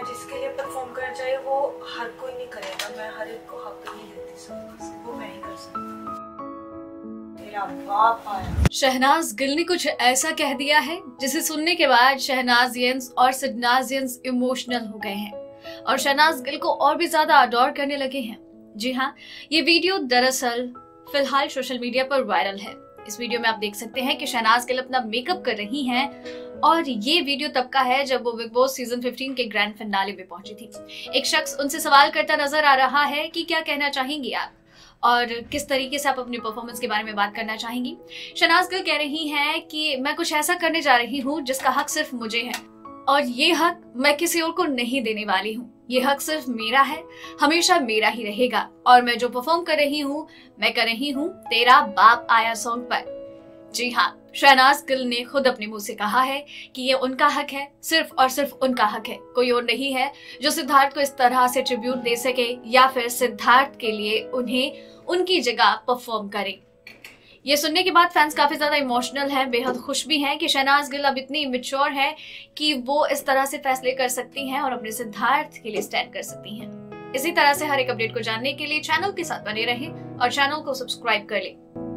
मैं जिसके लिए परफॉर्म करना चाहिए, वो हर कोई नहीं करेगा। मैं हर एक को हक नहीं देती सब वो मैं ही कर सकती शहनाज गिल ने कुछ ऐसा कह दिया है, जिसे सुनने के बाद शहनाजियंस और सिडनाजियंस इमोशनल हो गए हैं। और शहनाज गिल को और भी ज़्यादा अडोर करने लगे हैं। जी हाँ ये वीडियो दरअसल फ़िलहाल सोशल मीडिया पर वायरल है। इस वीडियो में आप देख सकते हैं कि शहनाज गिल अपना मेकअप कर रही हैं और ये वीडियो तब का है जब वो बिग बॉस सीज़न 15 के ग्रैंड फिनाले में पहुँची थी। एक शख्स उनसे सवाल करता नज़र आ रहा है कि क्या कहना चाहेंगी आप और किस तरीके से आप अपनी परफॉर्मेंस के बारे में बात करना चाहेंगी? शनाज गिल कह रही हैं कि मैं कुछ ऐसा करने जा रही हूँ जिसका हक सिर्फ़ मुझे है और ये हक मैं किसी और को नहीं देने वाली हूँ। ये हक सिर्फ़ मेरा है, हमेशा मेरा ही रहेगा। और मैं जो परफॉर्म कर रही हूँ, मैं कर रही हूँ तेरा बाप आया सॉन्ग पर। जी हाँ शहनाज गिल ने खुद अपने मुँह से कहा है कि ये उनका हक है, सिर्फ़ और सिर्फ़ उनका हक है। कोई और नहीं है जो सिद्धार्थ को इस तरह से ट्रिब्यूट दे सके या फिर सिद्धार्थ के लिए उन्हें उनकी जगह परफॉर्म करे। ये सुनने के बाद फैंस काफ़ी ज़्यादा इमोशनल हैं, बेहद खुश भी हैं कि शहनाज गिल अब इतनी मिच्योर है कि वो इस तरह से फैसले कर सकती हैं और अपने सिद्धार्थ के लिए स्टैंड कर सकती हैं। इसी तरह से हर एक अपडेट को जानने के लिए चैनल के साथ बने रहें और चैनल को सब्सक्राइब कर लें।